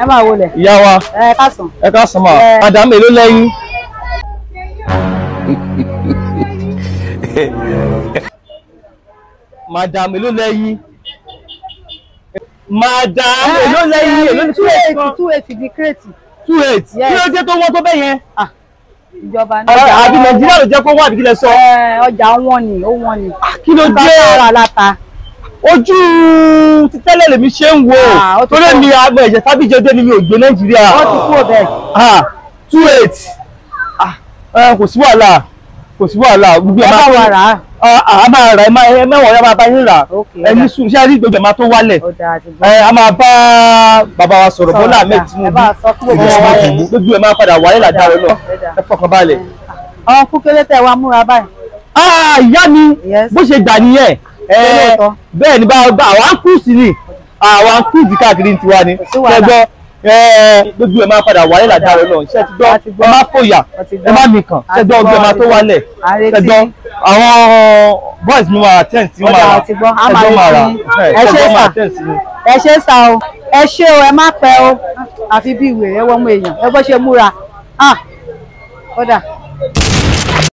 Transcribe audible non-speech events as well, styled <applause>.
ẹ máa wọlé. Ìyá wa. Ẹ káàsán. Ẹ ká sọ ma <laughs> madam èló lẹ́yìn. madam èló lẹ́yìn. madam èló lẹ́yìn? èló ní two eighty two eighty di kírètì two eight? Kí ló dé tó wọ́n tó bẹ́ẹ̀ yẹn. ìjọba ní àbí nàìjíríà ló jẹ́ kó wà nígbìlẹ̀ sọ. ẹ ọjà wọn ni ó wọn ni. Kí ló dé? sára láta ojú títẹ́lẹ̀ lèmi ṣe ń wo. Ah, ti torí mi àgbẹ̀ ẹ̀jẹ̀ tábìjẹ́ ni mi ò gbé nàìjíríà. wọn ti kú ọbẹ ah two eight. Ah ẹ kò sí wàhálà kò sí wàhálà. Gbogbo ẹ ẹ máa wa rà á. Ah ah, a máa rà ẹ máa ẹ mẹ́wọ̀n ya máa bá yín rà. Ẹ ó sùn ṣé ẹ rí gbogbo ẹ máa tó wálẹ̀? Ti ẹ a máa bá bàbá wa sọ̀rọ̀ Bọ́lá Ahmed ẹ Tinubu gbogbo ẹ, wa ẹ máa padà wálé làdáre náà ẹ fọkàn balẹ̀. tẹ wá múra báyìí. Ah ìyá mi bó ṣe gbà nìyẹn. ẹ. Bẹ́ẹ̀ ni bá bá àwọn akúùsì ni. Àwọn akúùsì káàkiri tiwa ni. Sí wàhálà. ṣẹgbọ́ ẹ gbogbo ẹ máa padà wálé làdáre náà. Ṣe ti gbọ́? Gbọ́. ẹ má fòyà. Ẹ gbọ́. má nìkan A ti ṣẹgbọ́ ọgbẹ́ gbọ́, máa tó gbọ́. wálẹ̀. Ń retí. ṣẹgbọ́ àwọn boys mi máa attend tí wọ́n máa dáa, rà a ti gbọ́. A máa ṣẹgbọ́ máa rà retí. Ẹ ṣé ṣẹgbọ́ máa attend sí ni. ẹ ṣe sá o. Ẹ ṣe o. Ẹ má pẹ́ o. Àfi bí ìwé ẹ wọ́n mú èèyàn. Ẹ bọ́ ṣe múra. Ah kódà